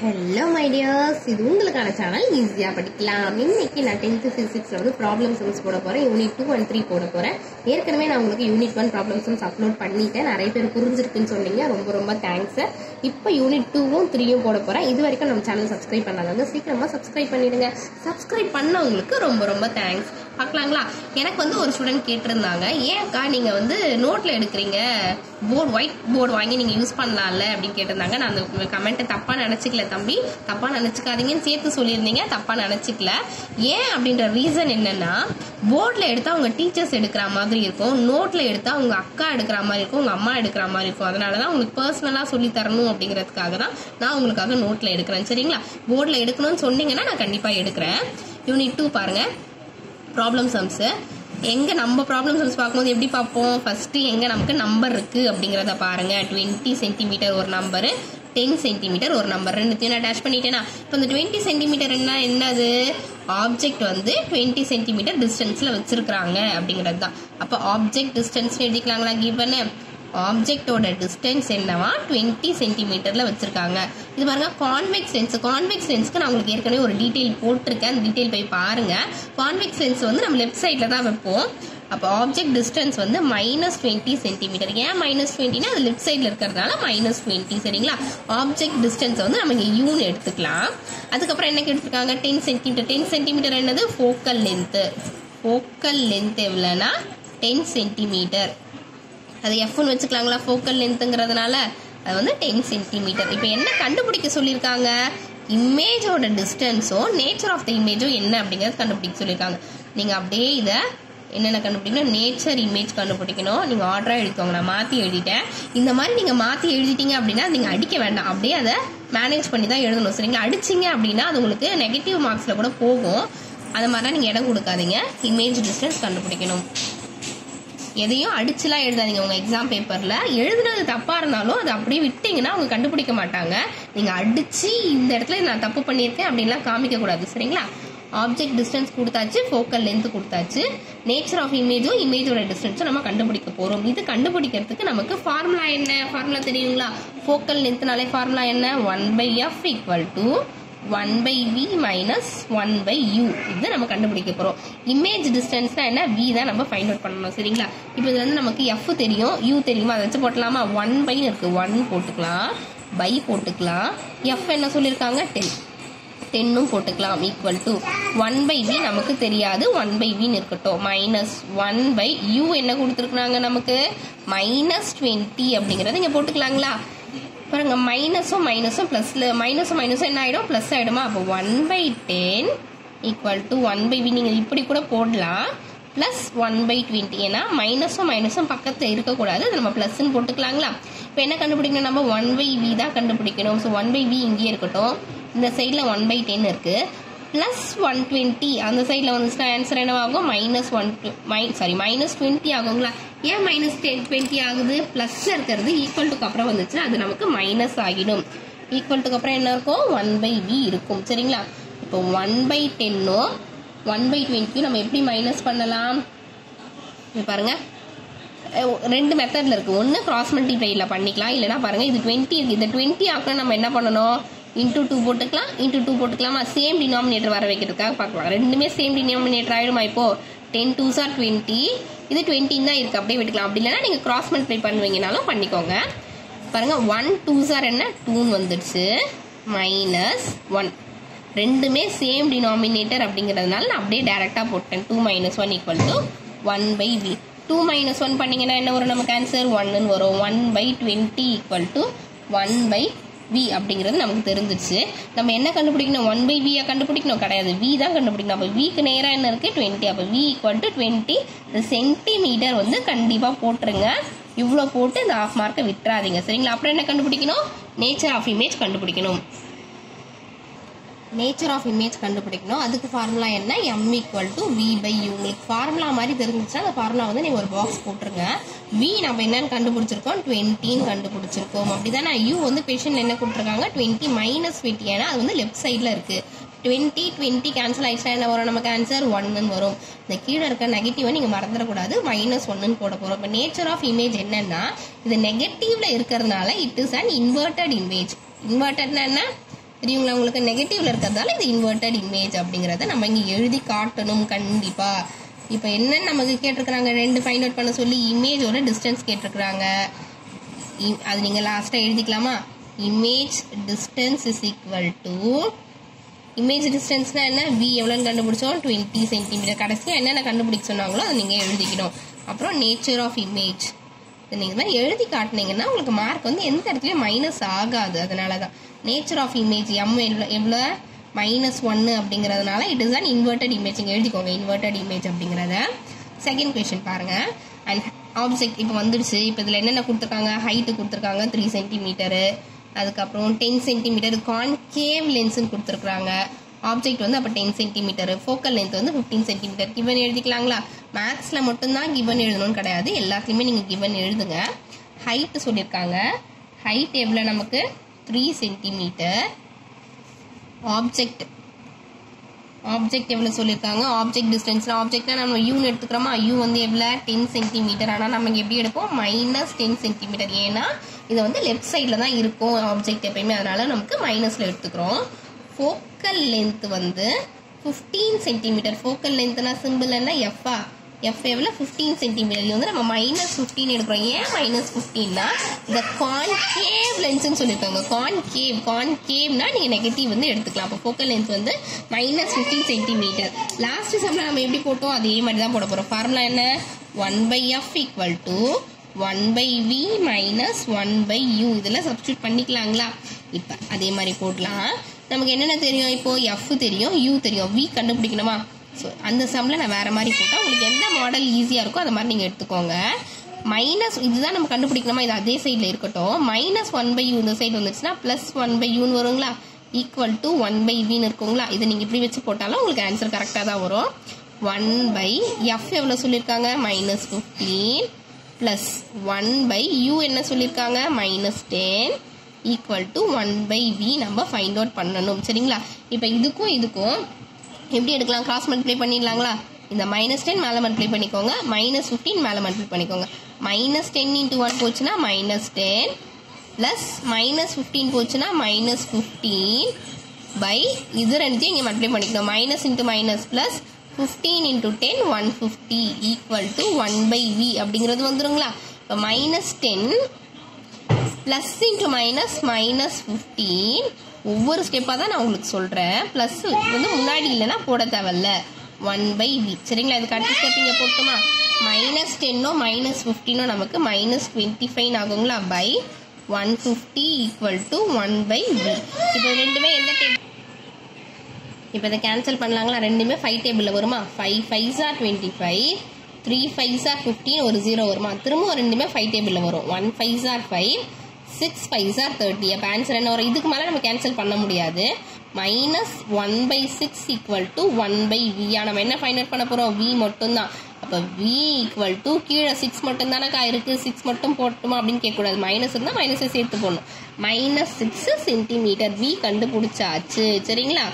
Hello மைடியாஸ் இது உங்களுக்கான channel ஈஸியாக படிக்கலாம். இன்னைக்கு நான் டென்த்து ஃபிசிக்ஸில் வந்து ப்ராப்ளம் சம்ஸ் போட போகிறேன் யூனிட் டூ அண்ட் த்ரீ போட போகிறேன் ஏற்கனவே நான் உங்களுக்கு unit one problem sums upload பண்ணிட்டேன். நிறைய பேர் புரிஞ்சிருக்குன்னு சொன்னீங்க. ரொம்ப ரொம்ப தேங்க்ஸ் இப்போ யூனிட் டூவும் த்ரீயும் போட போகிறேன் இது வரைக்கும் நம்ம சேனல் சப்ஸ்கிரைப் பண்ணாதவங்க சீக்கிரமாக சப்ஸ்கிரைப் பண்ணிடுங்க. சப்ஸ்கிரைப் பண்ணவங்களுக்கு ரொம்ப ரொம்ப தேங்க்ஸ் பார்க்கலாங்களா எனக்கு வந்து ஒரு ஸ்டூடெண்ட் கேட்டிருந்தாங்க. ஏன்க்கா நீங்கள் வந்து நோட்டில் எடுக்கிறீங்க? போர்டு ஒயிட் போர்டு வாங்கி நீங்கள் யூஸ் பண்ணலாம்ல அப்படின்னு கேட்டிருந்தாங்க. நான் அந்த கமெண்ட்டை தப்பாக நினச்சிக்கல தம்பி. தப்பாக நினச்சிக்காதீங்கன்னு சேர்த்து சொல்லியிருந்தீங்க. தப்பாக நினச்சிக்கல. ஏன் அப்படின்ற ரீசன் என்னன்னா போர்டில் எடுத்தால் உங்கள் டீச்சர்ஸ் எடுக்கிற மாதிரி இருக்கும். நோட்டில் எடுத்தால் உங்கள் அக்கா எடுக்கிற மாதிரி இருக்கும். உங்கள் அம்மா எடுக்கிற மாதிரி இருக்கும். அதனால தான் உங்களுக்கு பர்சனலாக சொல்லி தரணும் அப்படிங்கிறதுக்காக தான் நான் உங்களுக்காக நோட்டில் எடுக்கிறேன். சரிங்களா? போர்டில் எடுக்கணும்னு சொன்னீங்கன்னா நான் கண்டிப்பாக எடுக்கிறேன். யூனிட் டூ பாருங்கள் ப்ராப்ளம் சம்ஸு எங்கே நம்ம ப்ராப்ளம் சம்ஸ் பார்க்கும்போது எப்படி பார்ப்போம்? ஃபஸ்ட்டு எங்கே நமக்கு நம்பர் இருக்குது அப்படிங்கிறத பாருங்கள் டுவெண்ட்டி சென்டிமீட்டர் ஒரு நம்பரு டென் சென்டிமீட்டர் ஒரு நம்பர் ரெண்டுத்தையும் நான் டேஷ் பண்ணிட்டேனா? இப்போ இந்த டுவெண்ட்டி சென்டிமீட்டர் என்ன என்னது? ஆப்ஜெக்ட் வந்து டுவெண்ட்டி சென்டிமீட்டர் டிஸ்டன்ஸில் வச்சுருக்குறாங்க அப்படிங்கிறது தான் அப்போ ஆப்ஜெக்ட் டிஸ்டன்ஸ் எழுதிக்கலாங்களா கிவனு ஆப்ஜெக்டோட டிஸ்டன்ஸ் என்னவா? டுவெண்ட்டி சென்டிமீட்டரில் வச்சுருக்காங்க. இது பாருங்கள் கான்வெக்ஸ் லென்ஸ் கான்வெக்ஸ் லென்ஸ்க்கு நான் உங்களுக்கு ஏற்கனவே ஒரு டீட்டெயில் போட்டிருக்கேன். அந்த டீட்டெயில் போய் பாருங்கள் கான்வெக்ஸ் லென்ஸ் வந்து நம்ம லெஃப்ட் சைடில் தான் வைப்போம். அப்போ ஆப்ஜெக்ட் டிஸ்டன்ஸ் வந்து மைனஸ் டுவெண்ட்டி சென்டிமீட்டர் ஏன் மைனஸ் டுவெண்ட்டினா அது லெஃப்ட் சைடில் இருக்கிறதுனால மைனஸ் டுவெண்ட்டி சரிங்களா? ஆப்ஜெக்ட் டிஸ்டன்ஸ் வந்து நம்ம இங்கே யூன் எடுத்துக்கலாம். அதுக்கப்புறம் என்ன எடுத்துருக்காங்க? டென் சென்டிமீட்டர் டென் சென்டிமீட்டர் என்னது? ஃபோக்கல் லென்த்து ஃபோக்கல் லென்த் எவ்வளோனா டென் சென்டிமீட்டர் அது எஃப்னு வச்சுக்கலாங்களா? ஃபோக்கல் லென்த்துங்கிறதுனால அது வந்து டென் சென்டிமீட்டர் இப்போ என்ன கண்டுபிடிக்க சொல்லியிருக்காங்க? இமேஜோட டிஸ்டன்ஸும் நேச்சர் ஆஃப் த இமேஜும் என்ன அப்படிங்கிறது கண்டுபிடிக்க சொல்லியிருக்காங்க. நீங்கள் அப்படியே இதை என்னென்ன கண்டுபிடிக்கணும்? நேச்சர் இமேஜ் கண்டுபிடிக்கணும். நீங்கள் ஆர்டராக எழுதிக்கோங்க. நான் மாற்றி எழுதிட்டேன். இந்த மாதிரி நீங்கள் மாற்றி எழுதிட்டீங்க அப்படின்னா நீங்கள் அடிக்க வேண்டாம். அப்படியே அதை மேனேஜ் பண்ணி தான் எழுதணும். சரிங்களா அடிச்சிங்க அப்படின்னா அது உங்களுக்கு நெகட்டிவ் மார்க்ஸில் கூட போகும். அது மாதிரிலாம் நீங்கள் இடம் கொடுக்காதீங்க. இமேஜ் டிஸ்டன்ஸ் கண்டுபிடிக்கணும். எதையும் அடிச்சுலாம் எழுதாதீங்க. உங்கள் எக்ஸாம் பேப்பரில் எழுதுனது தப்பாக இருந்தாலும் அதை அப்படியே விட்டீங்கன்னா அவங்க கண்டுபிடிக்க மாட்டாங்க. நீங்கள் அடித்து இந்த இடத்துல நான் தப்பு பண்ணியிருக்கேன் அப்படின்லாம் காமிக்கக்கூடாது சரிங்களா? ஆப்ஜெக்ட் டிஸ்டன்ஸ் கொடுத்தாச்சு ஃபோக்கல் லென்த் கொடுத்தாச்சு. நேச்சர் ஆஃப் இமேஜும் இமேஜோட டிஸ்டன்ஸும் நம்ம கண்டுபிடிக்க போகிறோம் இது கண்டுபிடிக்கிறதுக்கு நமக்கு ஃபார்முலா என்ன? ஃபார்முலா தெரியுங்களா? ஃபோக்கல் லென்த்னாலே ஃபார்முலா என்ன? One by F equal to one by V minus one by U இது நம்ம கண்டுபிடிக்க போகிறோம் இமேஜ் டிஸ்டன்ஸ்னா என்ன? வி தான் நம்ம ஃபைண்ட் அவுட் பண்ணணும் சரிங்களா? இப்போ இது வந்து நமக்கு எஃப் தெரியும் யூ தெரியுமா? அதை வச்சு போட்டலாமா? ஒன் பைன்னு இருக்கு. ஒன் போட்டுக்கலாம் பை போட்டுக்கலாம். எஃப் என்ன சொல்லியிருக்காங்க டென் டென்னும் போட்டுக்கலாம். Equal to one by V நமக்கு தெரியாது. ஒன் பை வின்னு இருக்கட்டும். மைனஸ் ஒன் பை யூ என்ன கொடுத்துருக்குறாங்க நமக்கு? மைனஸ் டுவெண்ட்டி அப்படிங்கிறத இங்கே போட்டுக்கலாங்களா? பாருங்க மைனஸும் மைனஸும் ப்ளஸ்ல மைனஸும் மைனஸும் என்ன ஆகிடும் ப்ளஸ் ஆகிடுமா அப்போ one by ten equal to one by V நீங்கள் இப்படி கூட போடலாம். ப்ளஸ் ஒன் பை டுவெண்ட்டி ஏன்னா மைனஸும் மைனஸும் பக்கத்தில் இருக்கக்கூடாது. அது நம்ம ப்ளஸ்ன்னு போட்டுக்கலாங்களா? இப்போ என்ன கண்டுபிடிக்கணும்? நம்ம ஒன் பை வி தான் கண்டுபிடிக்கணும். ஸோ ஒன் பை வி இங்கேயே இருக்கட்டும். இந்த சைடில் ஒன் பை டென் இருக்குது ப்ளஸ் ஒன் டுவெண்ட்டி அந்த சைடில் வந்துச்சுன்னா ஆன்சர் என்னவாகும்? Minus one my sorry minus twenty ஆகுங்களா? ஏன் மைனஸ் டென் டுவெண்ட்டி ஆகுது? ப்ளஸ் இருக்கிறது ஈக்குவல் டுக்கு அப்புறம் வந்துச்சுன்னா அது நமக்கு மைனஸ் ஆகிடும். ஈக்குவல் டுக்கு அப்புறம் என்ன இருக்கும்? ஒன் பை வி இருக்கும். சரிங்களா? இப்போ ஒன் பை டென்னும் ஒன் பை டுவெண்ட்டியும் நம்ம எப்படி மைனஸ் பண்ணலாம்? பாருங்க. ரெண்டு மெத்தடில் இருக்குது ஒன்று கிராஸ் மல்டிப்ளையில் பண்ணிக்கலாம். இல்லைனா பாருங்கள் இது டுவெண்ட்டி இருக்குது இந்த டுவெண்ட்டி ஆக்கணும் நம்ம என்ன பண்ணணும்? இன்டூ டூ போட்டுக்கலாம். இன்டூ டூ போட்டுக்கலாமா? சேம் டினாமினேட்டர் வர வைக்கிறதுக்காக பார்க்கலாம். ரெண்டுமே சேம் டினாமினேட்டர் ஆகிடுமா இப்போ? டென் டூஸ் ஆர் டுவெண்ட்டி இது டுவெண்ட்டின் தான் இருக்குது அப்படியே விட்டுக்கலாம். அப்படி இல்லைனா நீங்கள் கிராஸ் மல்டிப்ளை பண்ணுவீங்கனாலும் பண்ணிக்கோங்க. பாருங்கள் ஒன் டூஸ் ஆர் என்ன? டூன்னு வந்துடுச்சு. மைனஸ் ஒன் ரெண்டுமே சேம் டினாமினேட்டர் அப்படிங்கிறதுனால நான் அப்படியே டேரெக்டாக போட்டேன். Two minus one equal to one by V two minus one பண்ணிங்கன்னா என்ன வரும்? நமக்கு ஆன்சர் ஒன்னு வரும். One by twenty equal to one by V அப்படிங்கிறது நமக்கு தெரிஞ்சிச்சு. நம்ம என்ன கண்டுபிடிக்கணும்? ஒன் பை வியை கண்டுபிடிக்கணும்? கிடையாது. வி தான் கண்டுபிடிக்கணும். அப்போ விக்கு நேராக என்ன இருக்குது டுவெண்ட்டி அப்போ V equal to twenty centimetre வந்து கண்டிப்பாக போட்டுருங்க. இவ்வளோ போட்டு இந்த ஆஃப் மார்க்கை விட்டுறாதீங்க. சரிங்களா? அப்புறம் என்ன கண்டுபிடிக்கணும்? நேச்சர் ஆஃப் இமேஜ் கண்டுபிடிக்கணும். நேச்சர் ஆஃப் இமேஜ் கண்டுபிடிக்கணும். அதுக்கு ஃபார்முலா என்ன? M equal to V by U உங்களுக்கு ஃபார்முலா மாதிரி தெரிஞ்சிச்சுன்னா அந்த ஃபார்முலா வந்து நீங்கள் ஒரு பாக்ஸ் போட்டுருங்க. வி நம்ம என்னன்னு கண்டுபிடிச்சிருக்கோம். டுவெண்ட்டின்னு கண்டுபிடிச்சிருக்கோம். அப்படிதானே? யூ வந்து கொஷின் என்ன கொடுத்துருக்காங்க? டுவெண்ட்டி மைனஸ் டுவெண்ட்டி ஏன்னா அது வந்து லெஃப்ட் சைடில் இருக்குது டுவெண்ட்டி டுவெண்ட்டி கேன்சல் ஆயிடுச்சுனா என்ன வரும்? நமக்கு ஆன்சர் ஒன்னு வரும். இந்த கீழே இருக்க நெகட்டிவை நீங்கள் மறந்துடக்கூடாது. மைனஸ் ஒன்னுன்னு போட போகிறோம் இப்போ நேச்சர் ஆஃப் இமேஜ் என்னன்னா இது நெகட்டிவ்ல இருக்கிறதுனால it is an inverted image இன்வெர்டட்னா என்ன? தெரியுங்களா? உங்களுக்கு நெகட்டிவ்ல இருக்கிறதால இது இன்வெர்டட் இமேஜ் அப்படிங்கிறத நம்ம இங்கே எழுதி காட்டணும் கண்டிப்பா. இப்போ என்னன்னு நமக்கு கேட்டிருக்கிறாங்க. ரெண்டு ஃபைண்ட் அவுட் பண்ண சொல்லி இமேஜோட டிஸ்டன்ஸ் கேட்டிருக்கிறாங்க. அது நீங்க லாஸ்டா எழுதிக்கலாமா? Image distance is equal to image டிஸ்டன்ஸ்னா என்ன? வி எவ்வளோன்னு கண்டுபிடிச்சோம்? டுவெண்ட்டி சென்டிமீட்டர் கடைசியாக என்னென்ன கண்டுபிடிக்க சொன்னாங்களோ அதை நீங்கள் எழுதிக்கணும். அப்புறம் நேச்சர் ஆஃப் இமேஜ் நீங்கள் மாதிரி எழுதி காட்டினீங்கன்னா உங்களுக்கு மார்க் வந்து எந்த இடத்துலையும் மைனஸ் ஆகாது. அதனால தான் நேச்சர் ஆஃப் இமேஜ் எம் எவ்வளோ எவ்வளோ மைனஸ் ஒன்று அப்படிங்கிறதுனால it is an inverted image இங்கே எழுதிக்கோங்க இன்வெர்டட் இமேஜ் அப்படிங்கிறத. செகண்ட் கொஷின் பாருங்க. அண்ட் ஆப்ஜெக்ட் இப்போ வந்துடுச்சு. இப்போ இதில் என்னென்ன கொடுத்துருக்காங்க? ஹைட்டு கொடுத்துருக்காங்க த்ரீ சென்டிமீட்டரு அதுக்கப்புறம் டென் சென்டிமீட்டர் கான்கேவ் லென்ஸுன்னு கொடுத்துருக்குறாங்க. ஆப்ஜெக்ட் வந்து அப்போ டென் சென்டிமீட்டர் ஃபோக்கல் லென்த் வந்து ஃபிஃப்டீன் சென்டிமீட்டர் கிவன் எழுதிக்கலாங்களா? மேக்ஸில் மட்டும்தான் கிவன் எழுதணும்னு கிடையாது. எல்லாத்துலேயுமே நீங்கள் கிவன் எழுதுங்க. ஹைட்டு சொல்லியிருக்காங்க. ஹைட் எவ்வளோ நமக்கு? த்ரீ சென்டிமீட்டர் ஆப்ஜெக்ட் ஆப்ஜெக்ட் எவ்வளோ சொல்லியிருக்காங்க? ஆப்ஜெக்ட் டிஸ்டன்ஸ் ஆப்ஜெக்ட்னா நம்ம யூன்னு எடுத்துக்கிறோமா? யூ வந்து எவ்வளோ டென் சென்டிமீட்டர் ஆனால் நம்ம எப்படி எடுப்போம்? மைனஸ் டென் சென்டிமீட்டர் ஏன்னா இது வந்து லெஃப்ட் சைடில் தான் இருக்கும் ஆப்ஜெக்ட் எப்பயுமே. அதனால நமக்கு மைனஸில் எடுத்துக்கிறோம். ஃபோக்கல் லென்த் வந்து ஃபிஃப்டீன் சென்டிமீட்டர் ஃபோக்கல் லென்த்னா சிம்பிள் என்ன? எஃப்ஆ எஃப் எவ்வளோ ஃபிஃப்டீன் சென்டிமீட்டர் இது வந்து நம்ம மைனஸ் ஃபிஃப்டீன் எடுக்கிறோம். ஏன் மைனஸ் ஃபிஃப்டீன்னா இந்த கான்கேவ் லென்ஸ்னு சொல்லியிருக்காங்க கான்கேவ் கான்கேவ்னா நீங்கள் நெகட்டிவ் வந்து எடுத்துக்கலாம். அப்போ ஃபோக்கல் லென்த் வந்து மைனஸ் ஃபிஃப்டீன் சென்டிமீட்டர் லாஸ்ட் சம்மில் நம்ம எப்படி போட்டோம்? அதே மாதிரி தான் போட போகிறோம் ஃபார்முலா என்ன? One by F equal to one by V minus one by U இதில் சப்ஸ்டியூட் பண்ணிக்கலாங்களா? இப்போ அதே மாதிரி போடலாம். நமக்கு என்னென்ன தெரியும்? இப்போ எஃப் தெரியும் யூ தெரியும் வி கண்டுபிடிக்கணுமா? ஸோ அந்த சம்மில் நான் வேறு மாதிரி போட்டால் உங்களுக்கு எந்த மாடல் ஈஸியாக இருக்கோ அதை மாதிரி நீங்கள் எடுத்துக்கோங்க. மைனஸ் இதுதான் நம்ம கண்டுபிடிக்கணுமா? இது அதே சைடில் இருக்கட்டும். மைனஸ் ஒன் பை யூ இந்த சைடு வந்துச்சுன்னா ப்ளஸ் ஒன் பை யூன்னு வருங்களா? ஈக்குவல் டு ஒன் பை வின்னு இருக்குங்களா? இதை நீங்கள் இப்படி வச்சு போட்டாலும் உங்களுக்கு ஆன்சர் கரெக்டாக தான் வரும். ஒன் பை எஃப் எவ்வளோ சொல்லியிருக்காங்க minus fifteen plus one by U என்ன சொல்லியிருக்காங்க minus ten equal to one by V நம்ம ஃபைண்ட் அவுட் பண்ணணும். சரிங்களா? இப்போ இதுக்கும் இதுக்கும் எப்படி எடுக்கலாம்? கிராஸ் மல்டிப்ளை பண்ணிடலாங்களா? இந்த மைனஸ் டென் மேலே மல்டிப்ளை பண்ணிக்கோங்க. மைனஸ் ஃபிஃப்டீன் மேலே மல்டிப்ளை பண்ணிக்கோங்க. மைனஸ் டென் இன்ட்டு ஒன் போச்சுன்னா minus ten plus minus fifteen போச்சுன்னா மைனஸ் ஃபிஃப்டீன் பை இது ரெண்டுத்தையும் இங்கே மல்டிப்ளை பண்ணிக்கணும். Minus into minus plus fifteen into ten one fifty equal to one by V அப்படிங்கிறது வந்துடுங்களா இப்போ minus ten plus into minus minus fifteen ஒவ்வொரு ஸ்டெப்பாக தான் நான் உங்களுக்கு சொல்கிறேன் ப்ளஸ் வந்து முன்னாடி இல்லைன்னா போட தேவையில்ல. ஒன் பை வி சரிங்களா? இதுக்கு அடுத்த ஸ்டெப் இங்கே போட்டுமா? மைனஸ் டென்னோ மைனஸ் ஃபிஃப்டீனோ நமக்கு மைனஸ் டுவெண்ட்டி ஃபைவ் ஆகுங்களா? By one fifty equal to one by V இப்போ ரெண்டுமே எந்த டேபிள் இப்போ இதை கேன்சல் பண்ணலாங்களா? ரெண்டுமே ஃபைவ் டேபிளில் வருமா? Five five are twenty five three five are fifteen ஒரு ஜீரோ வருமா? திரும்பவும் ரெண்டுமே ஃபைவ் டேபிளில் வரும். One five are five six fives are thirty அப்போ ஆன்சர் என்ன வரும்? இதுக்கு மேலே நம்ம கேன்சல் பண்ண முடியாது. Minus one by six equal to one by வியா நம்ம என்ன ஃபைண்ட் அவுட் பண்ண போகிறோம் வி மட்டும்தான். அப்போ வி ஈக்குவல் டு கீழே சிக்ஸ் மட்டும் தானக்கா இருக்குது சிக்ஸ் மட்டும் போட்டுமா அப்படின்னு கேட்கக்கூடாது. மைனஸ் இருந்தால் மைனஸை சேர்த்து போடணும். மைனஸ் சிக்ஸ் சென்டிமீட்டர் வி கண்டுபிடிச்சாச்சு. சரிங்களா?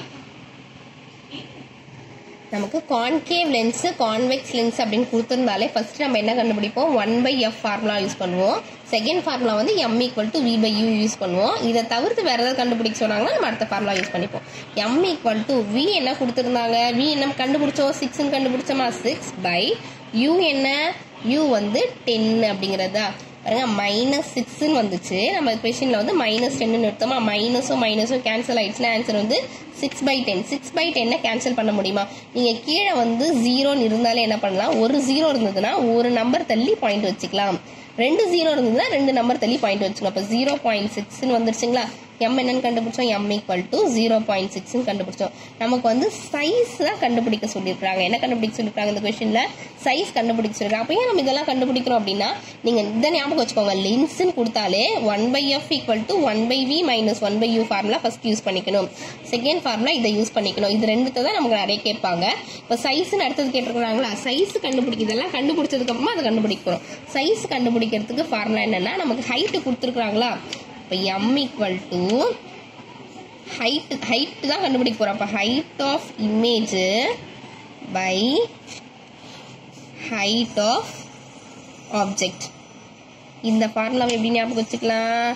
நமக்கு கான்கேவ் லென்ஸு கான்வெக்ஸ் லென்ஸ் அப்படின்னு கொடுத்துருந்தாலே ஃபர்ஸ்ட் நம்ம என்ன கண்டுபிடிப்போம்? One by F formula use பண்ணுவோம். செகண்ட் ஃபார்முலா வந்து M equal to V by U use பண்ணுவோம். இதை தவிர்த்து வேற ஏதாவது கண்டுபிடிக்க சொன்னாங்கன்னா நம்ம அடுத்த ஃபார்முலா யூஸ் பண்ணிப்போம். எம் ஈக்குவல் டு வி என்ன கொடுத்துருந்தாங்க? வி என்ன கண்டுபிடிச்சோம்? சிக்ஸ்ன்னு கண்டுபிடிச்சோமா? சிக்ஸ் பை யூ என்ன? யூ வந்து டென் அப்படிங்கிறதா? பாருங்க மைனஸ் சிக்ஸ்ன்னு வந்துச்சு. நம்ம கொஷினில் வந்து மைனஸ் டென்னு எடுத்தோமா? மைனஸும் மைனஸும் கேன்சல் ஆயிடுச்சுன்னா ஆன்சர் வந்து six by ten six by டென்னை cancel பண்ண முடியுமா? நீங்கள் கீழே வந்து ஜீரோன்னு இருந்தாலே என்ன பண்ணலாம்? ஒரு ஜீரோ இருந்ததுன்னா ஒரு நம்பர் தள்ளி பாயிண்ட் வச்சுக்கலாம். ரெண்டு ஜீரோ இருந்ததுன்னா ரெண்டு நம்பர் தள்ளி பாயிண்ட் வச்சுக்கணும். அப்போ ஜீரோ பாயிண்ட் சிக்ஸ்னு வந்துருச்சுங்களா? எம் என்னன்னு கண்டுபிடிச்சோம் M equal to zero point சிக்ஸ்னு கண்டுபிடிச்சோம். நமக்கு வந்து சைஸ் தான் கண்டுபிடிக்க சொல்லியிருக்காங்க என்ன கண்டுபிடிக்க சொல்லியிருக்காங்க இந்த கொஸ்டின்ல சைஸ் கண்டுபிடிக்க சொல்லியிருக்காங்க அப்போ ஏன் நம்ம இதெல்லாம் கண்டுபிடிக்கிறோம் அப்படின்னா நீங்க இதை ஞாபகம் வச்சுக்கோங்க. லென்ஸ்ன்னு கொடுத்தாலே one by F equal to one by V minus one by U formula first use பண்ணிக்கணும். செகண்ட் ஃபார்முலா இதை யூஸ் பண்ணிக்கணும். இது ரெண்டுத்தை தான் நமக்கு நிறைய கேட்பாங்க. இப்போ சைஸ்ன்னு அடுத்தது கேட்டிருக்கிறாங்களா? சைஸ் கண்டுபிடிக்க இதெல்லாம் கண்டுபிடிச்சதுக்கு அப்புறமா அதை கண்டுபிடிக்கிறோம். சைஸ் கண்டுபிடிக்கிறதுக்கு ஃபார்முலா என்னன்னா நமக்கு ஹைட்டு கொடுத்துருக்காங்களா இப்போ M equal to height height தான் கண்டுபிடிக்க போகிறோம் அப்போ height of image by height of object இந்த ஃபார்முலாவை எப்படி ஞாபகம் வச்சுக்கலாம்?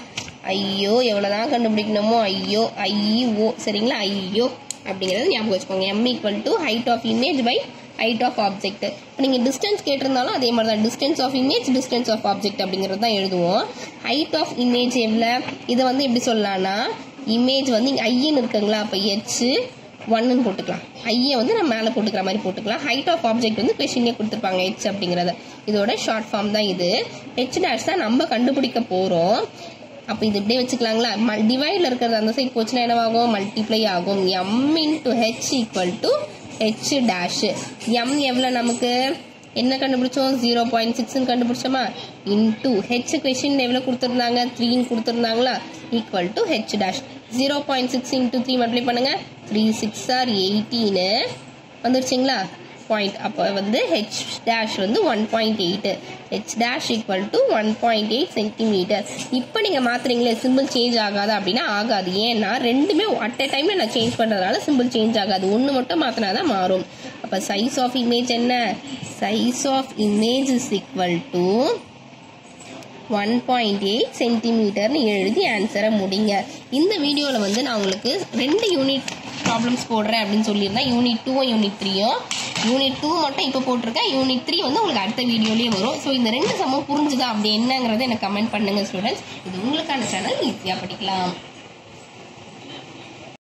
ஐயோ எவ்வளோதான் கண்டுபிடிக்கணுமோ? ஐயோ ஐஓ சரிங்களா? ஐயோ அப்படிங்கிறத ஞாபகம் வச்சுக்கோங்க. M equal to height of image by height of object இப்போ நீங்கள் டிஸ்டன்ஸ் கேட்டிருந்தாலும் அதே மாதிரி தான் distance of image distance of object அப்படிங்கிறது தான் எழுதுவோம். ஹைட் ஆஃப் இமேஜ் எவ்வளோ இதை வந்து எப்படி சொல்லலாம்னா இமேஜ் வந்து இங்கே ஐயன்னு இருக்குங்களா? அப்போ ஹெச் ஒன்னுன்னு போட்டுக்கலாம். ஐயை வந்து நம்ம மேலே போட்டுக்கிற மாதிரி போட்டுக்கலாம். ஹைட் ஆஃப் ஆப்ஜெக்ட் வந்து கொஷினே கொடுத்துருப்பாங்க ஹெச் அப்படிங்கிறத. இதோட ஷார்ட் ஃபார்ம் தான் இது. ஹெச் டேஷ் தான் நம்ம கண்டுபிடிக்க போகிறோம் அப்போ இது இப்படியே வச்சுக்கலாங்களா? டிவைடில் இருக்கிறது அந்த சைட் போச்சுன்னா என்னவாகும்? மல்டிப்ளை ஆகும். M into H equal to H dash M எவ்வளோ நமக்கு? என்ன கண்டுபிடிச்சோம்? ஜீரோ பாயிண்ட் சிக்ஸ்னு கண்டுபிடிச்சோமா? இன்டூ ஹெச் கொஷின் எவ்வளோ கொடுத்துருந்தாங்க? த்ரீன்னு கொடுத்துருந்தாங்களா? Equal to H dash zero point six into three multiply பண்ணுங்க. த்ரீ சிக்ஸ் ஆர் எயிட்டீனு வந்துருச்சுங்களா? பாயிண்ட் அப்போ வந்து ஹெச் டேஷ் வந்து one point eight H dash equal to one point eight centimetre இப்போ நீங்கள் மாத்துறீங்களே சிம்பிள் சேஞ்ச் ஆகாது அப்படின்னா ஆகாது. ஏன்னா ரெண்டுமே அட் எ டைமில் நான் சேஞ்ச் பண்ணுறதுனால சிம்பிள் சேஞ்ச் ஆகாது. ஒன்று மட்டும் மாற்றினா தான் மாறும். அப்போ சைஸ் ஆஃப் இமேஜ் என்ன? Size of image is equal to one point eight சென்டிமீட்டர்னு எழுதி ஆன்சரை முடிங்க. இந்த வீடியோவில் வந்து நான் உங்களுக்கு ரெண்டு யூனிட் ப்ராப்ளம்ஸ் போடுறேன் அப்படின்னு சொல்லியிருந்தேன். யூனிட் டூவும் யூனிட் த்ரீயும் யூனிட் டூ மட்டும் இப்போ போட்டிருக்கேன் யூனிட் த்ரீ வந்து உங்களுக்கு அடுத்த வீடியோலேயே வரும். ஸோ இந்த ரெண்டு சமம் புரிஞ்சுதா அப்படி என்னங்கிறத எனக்கு கமெண்ட் பண்ணுங்கள் ஸ்டூடெண்ட்ஸ் இது உங்களுக்கான சேனல் ஈஸியாக படிக்கலாம்.